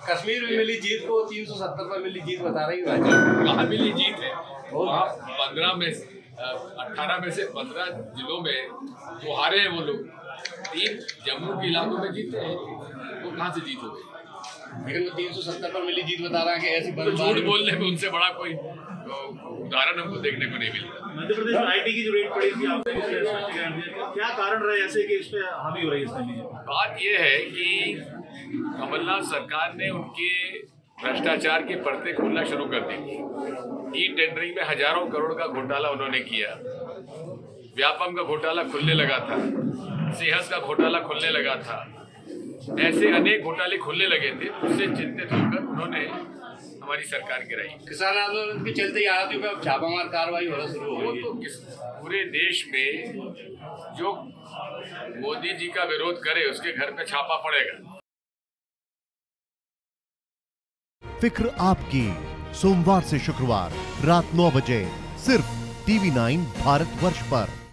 कश्मीर में मिली जीत को 370 पर मिली जीत बता रही हूँ वहाँ मिली जीत है। वहाँ पंद्रह में अठारह में से पंद्रह जिलों में वो हारे हैं वो लोग। तीन जम्मू के इलाकों में जीते हैं वो कहाँ से जीत हो गई? लेकिन वो 370 पर मिली जीत बता रहा है कि ऐसी तो झूठ बोलने में उनसे बड़ा कोई अ, उदाहरण हमको देखने को नहीं मिलेगा मध्य प्रदेश में आईटी की जो रेट पड़ी थी आपने क्या कारण रहे ऐसे कि इस पे हावी हो रही है बात यह है कि कमलनाथ सरकार ने उनके भ्रष्टाचार के पर्दे खोलना शुरू कर दी ई टेंडरिंग में हज़ारों करोड़ का घोटाला उन्होंने किया। व्यापम का घोटाला खुलने लगा था। सेहस का घोटाला खुलने लगा था। ऐसे अनेक घोटाले खुलने लगे थे उससे चिंतित होकर उन्होंने हमारी सरकार गिराई। किसान आंदोलन के चलते आयातियों पे अब छापामार कार्रवाई होना शुरू हो गई तो किस पूरे देश में जो मोदी जी का विरोध करे उसके घर पे छापा पड़ेगा। फ़िक्र आपकी सोमवार से शुक्रवार रात 9 बजे सिर्फ़ टीवी 9 भारतवर्ष पर।